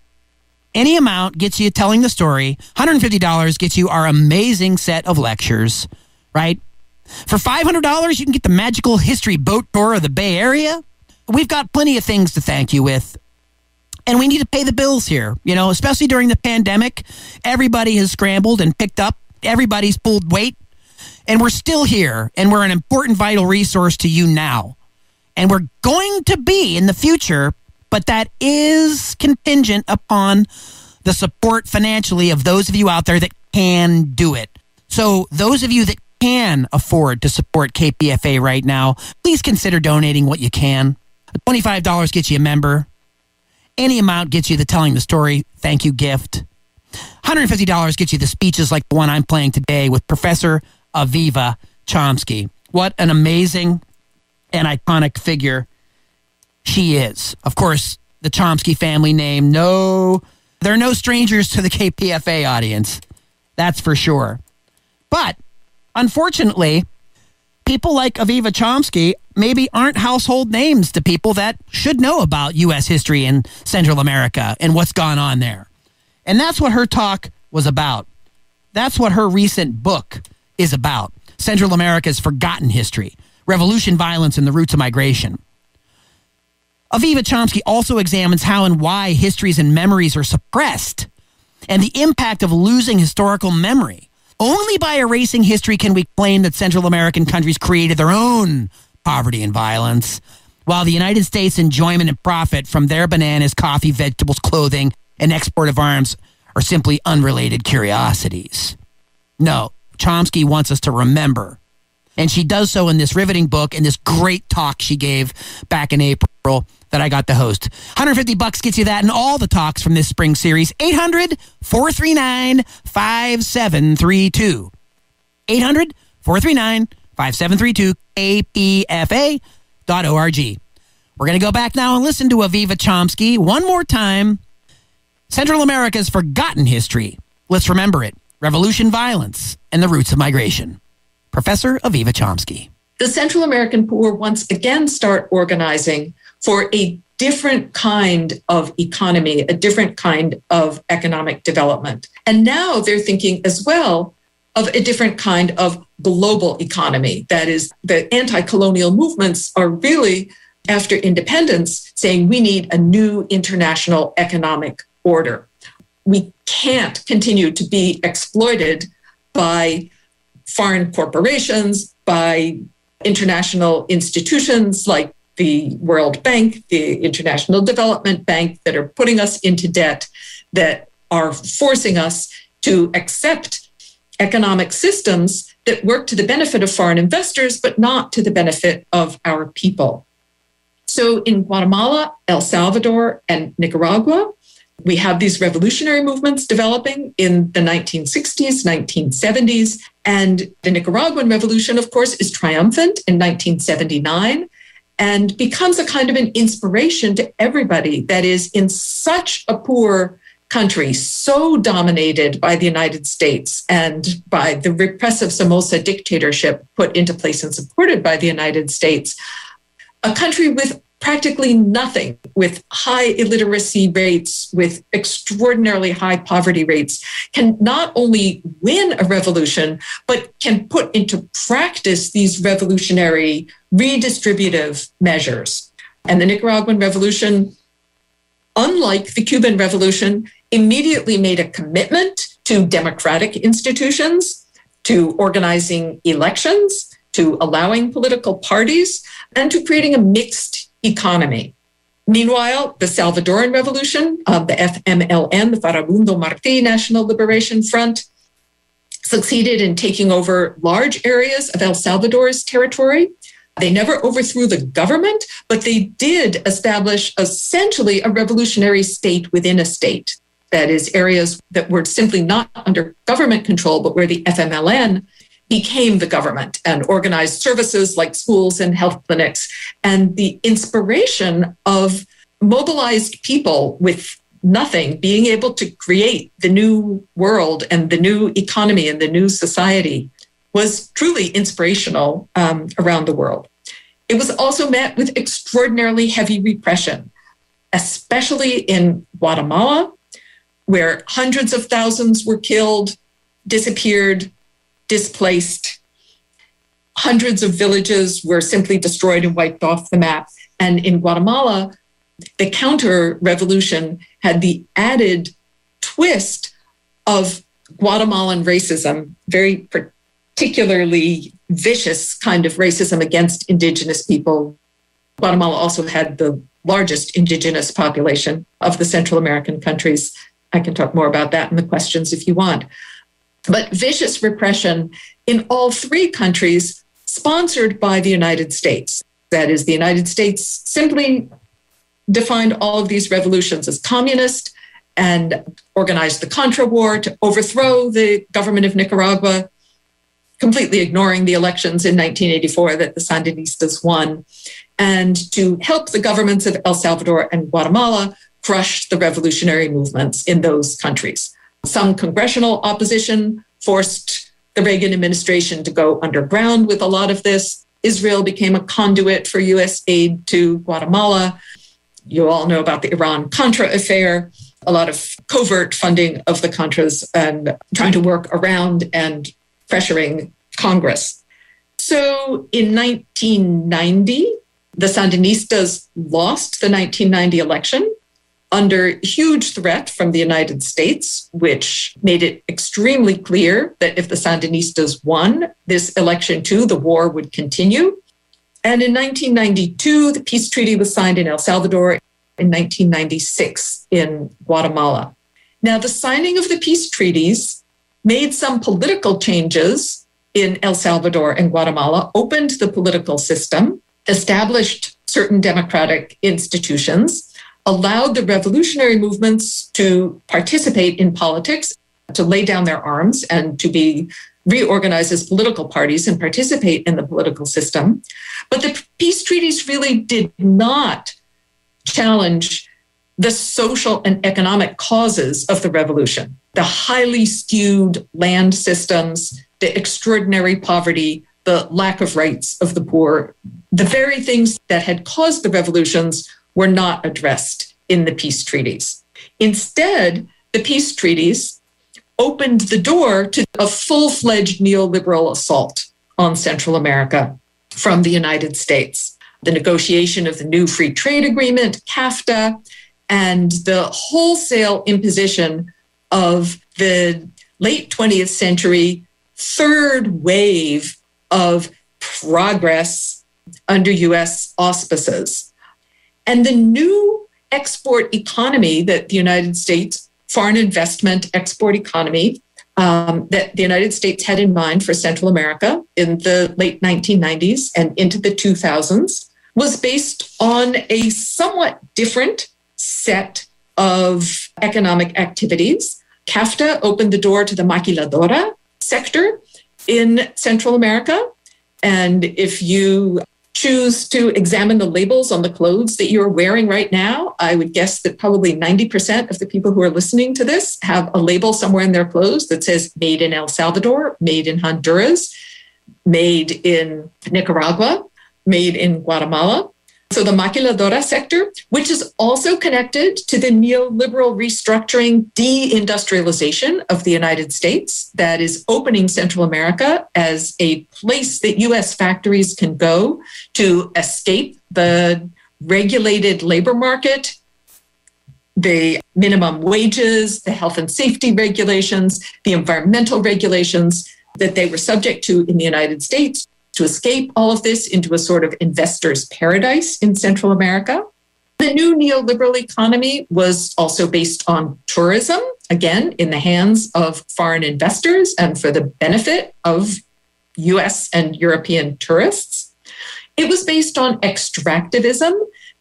Any amount gets you telling the story. $150 gets you our amazing set of lectures, right? For $500, you can get the magical history boat tour of the Bay Area we've got plenty of things to thank you with. And we need to pay the bills here, you know, especially during the pandemic. Everybody has scrambled and picked up, everybody's pulled weight, and we're still here, and we're an important, vital resource to you now. And we're going to be in the future, but that is contingent upon the support financially of those of you out there that can do it. So, those of you that can afford to support KPFA right now, please consider donating what you can. $25 gets you a member. Any amount gets you the telling the story thank you gift. $150 gets you the speeches like the one I'm playing today with Professor Aviva Chomsky. What an amazing and iconic figure she is. Of course, the Chomsky family name, no, they're no strangers to the KPFA audience. That's for sure. But unfortunately, people like Aviva Chomsky maybe aren't household names to people that should know about U.S. history in Central America and what's gone on there. And that's what her talk was about. That's what her recent book is about Central America's Forgotten History Revolution, Violence, and the Roots of Migration. Aviva Chomsky also examines how and why histories and memories are suppressed and the impact of losing historical memory Only by erasing history can we claim that Central American countries created their own poverty and violence, while the United States' enjoyment and profit from their bananas, coffee, vegetables, clothing, and export of arms are simply unrelated curiosities. No, Chomsky wants us to remember. And she does so in this riveting book and this great talk she gave back in April that I got to host. 150 bucks gets you that and all the talks from this spring series. 800 439 5732. 800 439 5732 kpfa.org. We're going to go back now and listen to Aviva Chomsky one more time. Central America's forgotten history. Let's remember it. Revolution, violence, and the roots of migration. Professor Aviva Chomsky. The Central American poor once again start organizing for a different kind of economy, a different kind of economic development. And now they're thinking as well of a different kind of global economy. That is, the anti colonial movements are really, after independence, saying we need a new international economic order. We can't continue to be exploited by foreign corporations, by international institutions like the World Bank, the International Development Bank, that are putting us into debt, that are forcing us to accept economic systems that work to the benefit of foreign investors, but not to the benefit of our people. So in Guatemala, El Salvador, and Nicaragua, we have these revolutionary movements developing in the 1960s, 1970s. And the Nicaraguan revolution, of course, is triumphant in 1979 and becomes a kind of an inspiration to everybody that is in such a poor country, so dominated by the United States and by the repressive Somoza dictatorship put into place and supported by the United States. A country with practically nothing, with high illiteracy rates, with extraordinarily high poverty rates, can not only win a revolution, but can put into practice these revolutionary redistributive measures. And the Nicaraguan Revolution, unlike the Cuban Revolution, immediately made a commitment to democratic institutions, to organizing elections, to allowing political parties, and to creating a mixed economy. Meanwhile, the Salvadoran Revolution, uh, the FMLN, the Farabundo Martí National Liberation Front, succeeded in taking over large areas of El Salvador's territory. They never overthrew the government, but they did establish essentially a revolutionary state within a state. That is, areas that were simply not under government control, but where the FMLN became the government and organized services like schools and health clinics. And the inspiration of mobilized people with nothing being able to create the new world and the new economy and the new society was truly inspirational um, around the world. It was also met with extraordinarily heavy repression, especially in Guatemala, where hundreds of thousands were killed, disappeared, displaced. Hundreds of villages were simply destroyed and wiped off the map. And in Guatemala, the counter revolution had the added twist of Guatemalan racism, very particularly vicious kind of racism against indigenous people. Guatemala also had the largest indigenous population of the Central American countries. I can talk more about that in the questions if you want but vicious repression in all three countries sponsored by the United States. That is, the United States simply defined all of these revolutions as communist and organized the Contra War to overthrow the government of Nicaragua, completely ignoring the elections in 1984 that the Sandinistas won, and to help the governments of El Salvador and Guatemala crush the revolutionary movements in those countries. Some congressional opposition forced the Reagan administration to go underground with a lot of this. Israel became a conduit for US aid to Guatemala. You all know about the Iran Contra affair, a lot of covert funding of the Contras and trying to work around and pressuring Congress. So in 1990, the Sandinistas lost the 1990 election under huge threat from the United States, which made it extremely clear that if the Sandinistas won this election too, the war would continue. And in 1992, the peace treaty was signed in El Salvador, in 1996 in Guatemala. Now, the signing of the peace treaties made some political changes in El Salvador and Guatemala, opened the political system, established certain democratic institutions, allowed the revolutionary movements to participate in politics, to lay down their arms, and to be reorganized as political parties and participate in the political system. But the peace treaties really did not challenge the social and economic causes of the revolution the highly skewed land systems, the extraordinary poverty, the lack of rights of the poor. The very things that had caused the revolutions were not addressed in the peace treaties. Instead, the peace treaties opened the door to a full fledged neoliberal assault on Central America from the United States the negotiation of the new free trade agreement, CAFTA, and the wholesale imposition of the late 20th century third wave of progress under US auspices. And the new export economy that the United States, foreign investment export economy, um, that the United States had in mind for Central America in the late 1990s and into the 2000s was based on a somewhat different set of economic activities. CAFTA opened the door to the maquiladora sector in Central America. And if you choose to examine the labels on the clothes that you're wearing right now, I would guess that probably 90% of the people who are listening to this have a label somewhere in their clothes that says made in El Salvador, made in Honduras, made in Nicaragua, made in Guatemala. So the maquiladora sector, which is also connected to the neoliberal restructuring deindustrialization of the United States that is opening Central America as a place that US factories can go to escape the regulated labor market, the minimum wages, the health and safety regulations, the environmental regulations that they were subject to in the United States to escape all of this into a sort of investor's paradise in Central America. The new neoliberal economy was also based on tourism, again, in the hands of foreign investors and for the benefit of US and European tourists. It was based on extractivism,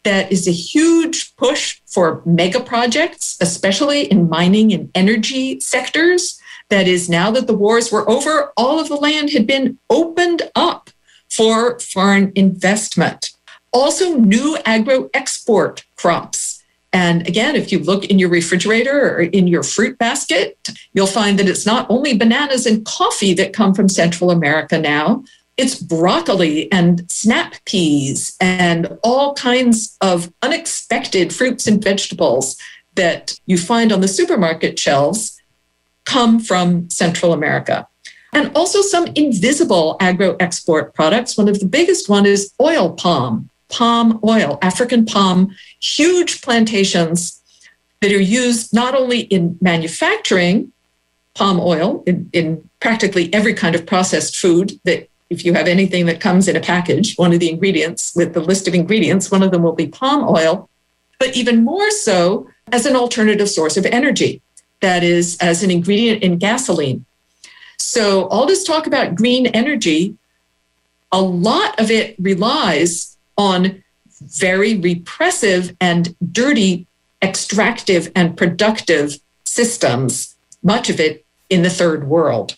that is a huge push for mega projects, especially in mining and energy sectors. That is, now that the wars were over, all of the land had been opened up for foreign investment. Also, new agro export crops. And again, if you look in your refrigerator or in your fruit basket, you'll find that it's not only bananas and coffee that come from Central America now, it's broccoli and snap peas and all kinds of unexpected fruits and vegetables that you find on the supermarket shelves come from Central America. And also some invisible agro export products. One of the biggest one is oil palm, palm oil, African palm, huge plantations that are used not only in manufacturing palm oil in, in practically every kind of processed food that if you have anything that comes in a package, one of the ingredients with the list of ingredients, one of them will be palm oil, but even more so as an alternative source of energy. That is, as an ingredient in gasoline. So, all this talk about green energy, a lot of it relies on very repressive and dirty extractive and productive systems, much of it in the third world,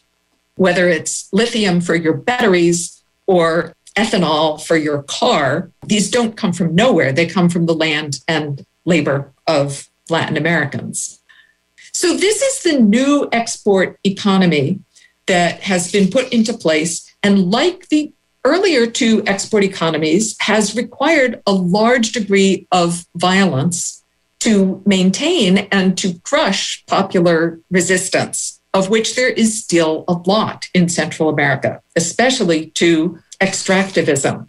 whether it's lithium for your batteries or ethanol for your car. These don't come from nowhere, they come from the land and labor of Latin Americans. So, this is the new export economy that has been put into place. And like the earlier two export economies, has required a large degree of violence to maintain and to crush popular resistance, of which there is still a lot in Central America, especially to extractivism.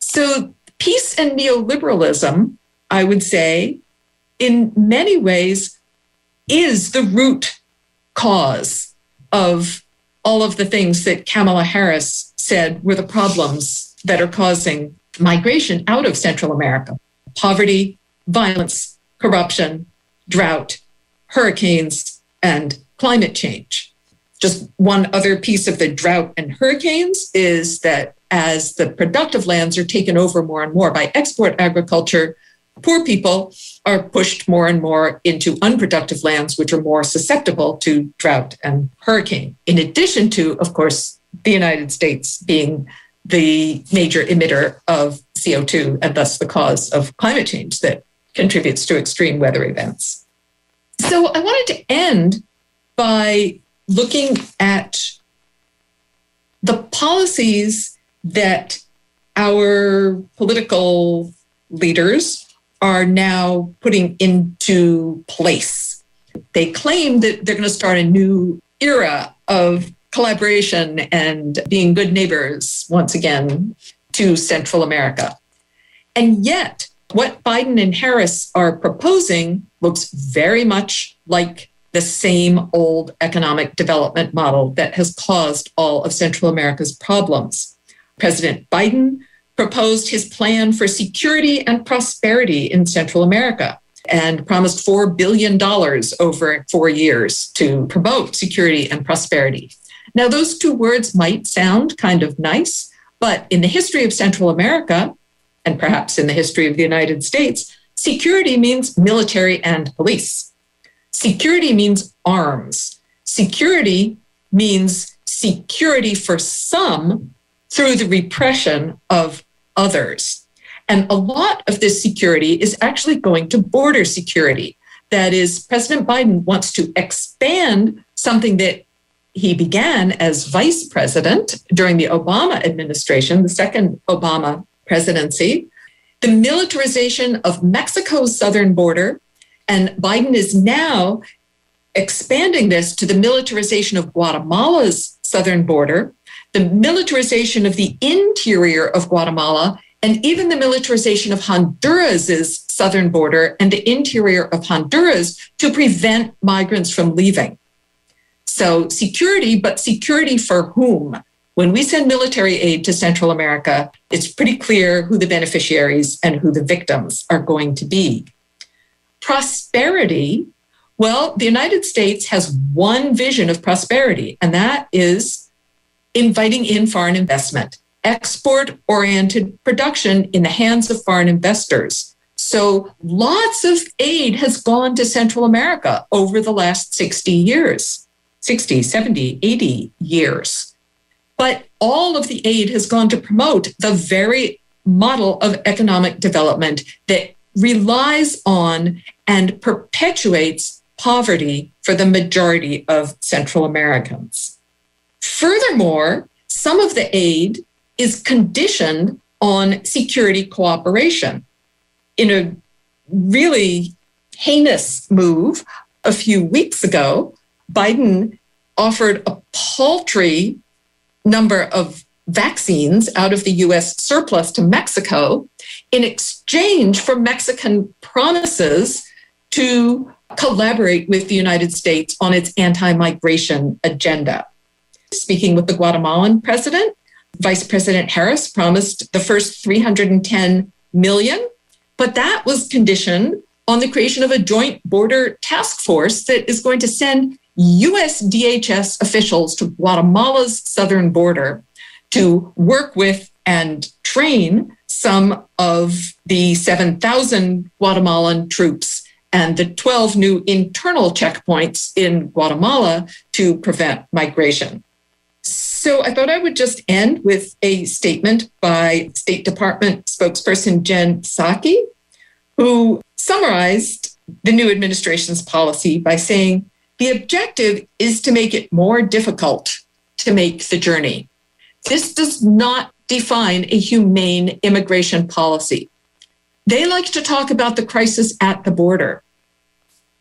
So, peace and neoliberalism, I would say, in many ways is the root cause of all of the things that Kamala Harris said were the problems that are causing migration out of Central America poverty, violence, corruption, drought, hurricanes, and climate change. Just one other piece of the drought and hurricanes is that as the productive lands are taken over more and more by export agriculture, poor people are pushed more and more into unproductive lands, which are more susceptible to drought and hurricane. In addition to, of course, the United States being the major emitter of CO2 and thus the cause of climate change that contributes to extreme weather events. So I wanted to end by looking at the policies that our political leaders are now putting into place. They claim that they're going to start a new era of collaboration and being good neighbors once again to Central America. And yet, what Biden and Harris are proposing looks very much like the same old economic development model that has caused all of Central America's problems. President Biden proposed his plan for security and prosperity in Central America and promised $4 billion over four years to promote security and prosperity. Now, those two words might sound kind of nice, but in the history of Central America, and perhaps in the history of the United States, security means military and police. Security means arms. Security means security for some through the repression of others. And a lot of this security is actually going to border security. That is, President Biden wants to expand something that he began as vice president during the Obama administration, the second Obama presidency, the militarization of Mexico's southern border. And Biden is now expanding this to the militarization of Guatemala's southern border, the militarization of the interior of Guatemala, and even the militarization of Honduras's southern border and the interior of Honduras to prevent migrants from leaving. So, security, but security for whom? When we send military aid to Central America, it's pretty clear who the beneficiaries and who the victims are going to be. Prosperity, well, the United States has one vision of prosperity, and that is inviting in foreign investment, export oriented production in the hands of foreign investors. So lots of aid has gone to Central America over the last 60 years, 60, 70, 80 years. But all of the aid has gone to promote the very model of economic development that relies on and perpetuates poverty for the majority of Central Americans. Furthermore, some of the aid is conditioned on security cooperation. In a really heinous move a few weeks ago, Biden offered a paltry number of vaccines out of the US surplus to Mexico in exchange for Mexican promises to collaborate with the United States on its anti migration agenda. Speaking with the Guatemalan president, Vice President Harris promised the first 310 million, but that was conditioned on the creation of a joint border task force that is going to send US DHS officials to Guatemala's southern border to work with and train some of the 7,000 Guatemalan troops and the 12 new internal checkpoints in Guatemala to prevent migration. So I thought I would just end with a statement by State Department spokesperson Jen Psaki, who summarized the new administration's policy by saying the objective is to make it more difficult to make the journey. This does not define a humane immigration policy. They like to talk about the crisis at the border.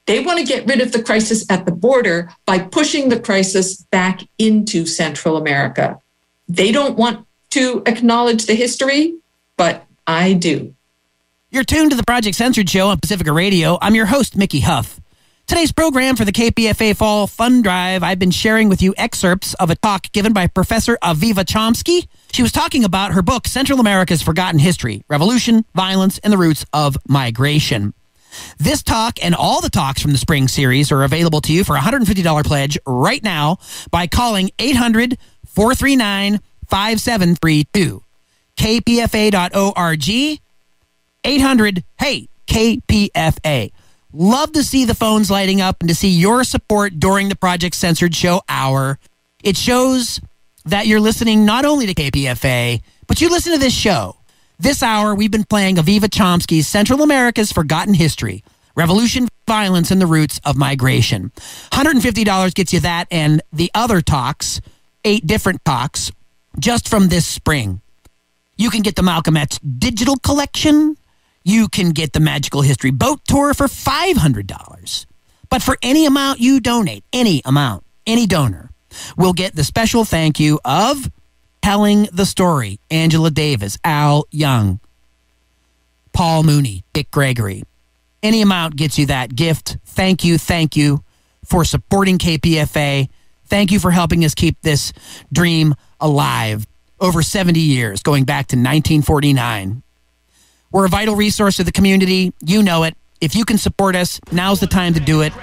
They want to get rid of the crisis at the border by pushing the crisis back into Central America. They don't want to acknowledge the history, but I do. You're tuned to the Project Censored Show on Pacifica Radio. I'm your host, Mickey Huff. Today's program for the KPFA Fall Fun Drive, I've been sharing with you excerpts of a talk given by Professor Aviva Chomsky. She was talking about her book, Central America's Forgotten History Revolution, Violence, and the Roots of Migration. This talk and all the talks from the spring series are available to you for a $150 pledge right now by calling 800 439 5732. KPFA.org 800 hey KPFA. Love to see the phones lighting up and to see your support during the Project Censored Show hour. It shows that you're listening not only to KPFA, but you listen to this show. This hour, we've been playing Aviva Chomsky's Central America's Forgotten History Revolution, Violence, and the Roots of Migration. $150 gets you that and the other talks, eight different talks, just from this spring. You can get the Malcolm X digital collection you can get the Magical History Boat Tour for $500. But for any amount you donate, any amount, any donor will get the special thank you of Telling the Story, Angela Davis, Al Young, Paul Mooney, Dick Gregory. Any amount gets you that gift. Thank you, thank you for supporting KPFA. Thank you for helping us keep this dream alive over 70 years, going back to 1949. We're a vital resource to the community. You know it. If you can support us, now's the time to do it.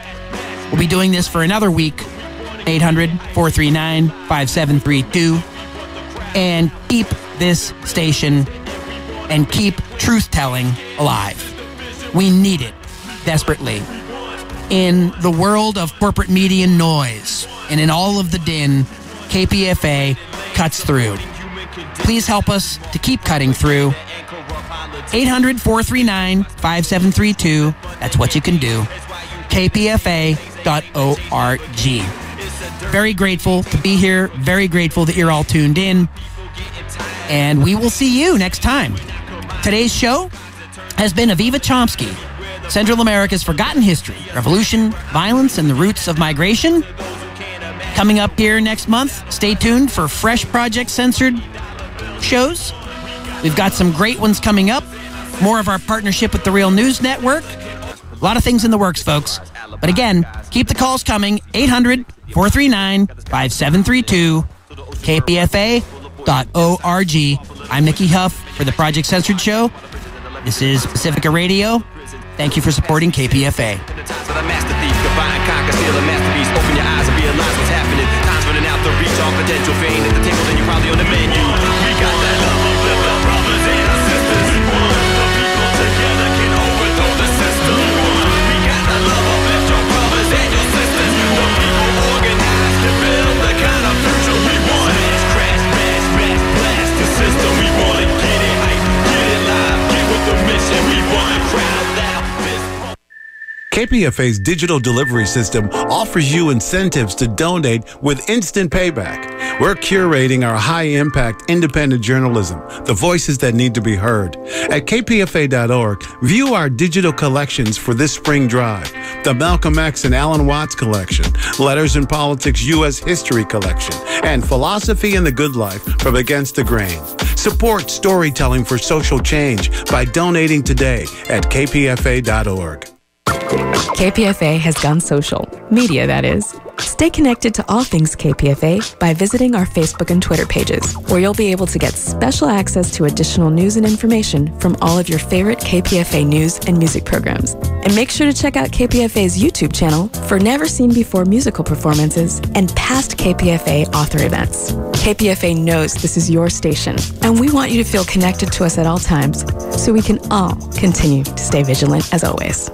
We'll be doing this for another week. 800 439 5732. And keep this station and keep truth telling alive. We need it desperately. In the world of corporate media and noise and in all of the din, KPFA cuts through. Please help us to keep cutting through 800 439 5732. That's what you can do. KPFA.org. Very grateful to be here. Very grateful that you're all tuned in. And we will see you next time. Today's show has been Aviva Chomsky, Central America's Forgotten History, Revolution, Violence, and the Roots of Migration. Coming up here next month, stay tuned for fresh Project Censored shows. We've got some great ones coming up more of our partnership with the Real News Network. A lot of things in the works, folks. But again, keep the calls coming 800 439 5732 kpfa.org. I'm Mickey Huff for the Project Censored Show. This is Pacifica Radio. Thank you for supporting KPFA. KPFA's digital delivery system offers you incentives to donate with instant payback. We're curating our high impact independent journalism, the voices that need to be heard. At kpfa.org, view our digital collections for this spring drive the Malcolm X and Alan Watts collection, Letters and Politics U.S. History collection, and Philosophy and the Good Life from Against the Grain. Support storytelling for social change by donating today at kpfa.org. KPFA has gone social. Media, that is. Stay connected to all things KPFA by visiting our Facebook and Twitter pages, where you'll be able to get special access to additional news and information from all of your favorite KPFA news and music programs. And make sure to check out KPFA's YouTube channel for never seen before musical performances and past KPFA author events. KPFA knows this is your station, and we want you to feel connected to us at all times so we can all continue to stay vigilant as always.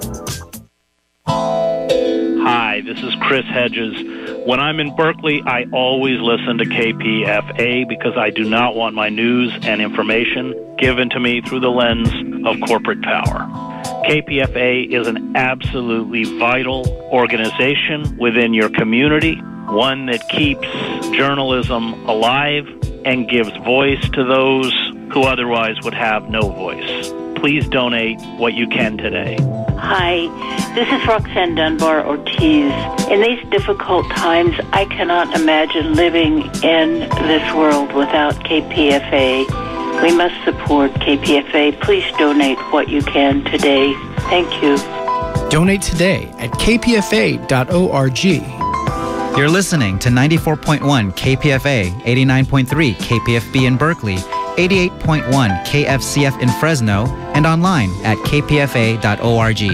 Hi, this is Chris Hedges. When I'm in Berkeley, I always listen to KPFA because I do not want my news and information given to me through the lens of corporate power. KPFA is an absolutely vital organization within your community, one that keeps journalism alive and gives voice to those who otherwise would have no voice please donate what you can today. Hi, this is Roxanne Dunbar Ortiz. In these difficult times, I cannot imagine living in this world without KPFA. We must support KPFA. Please donate what you can today. Thank you. Donate today at kpfa.org. You're listening to 94.1 KPFA, 89.3 KPFB in Berkeley, 88.1 KFCF in Fresno, and online at kpfa.org.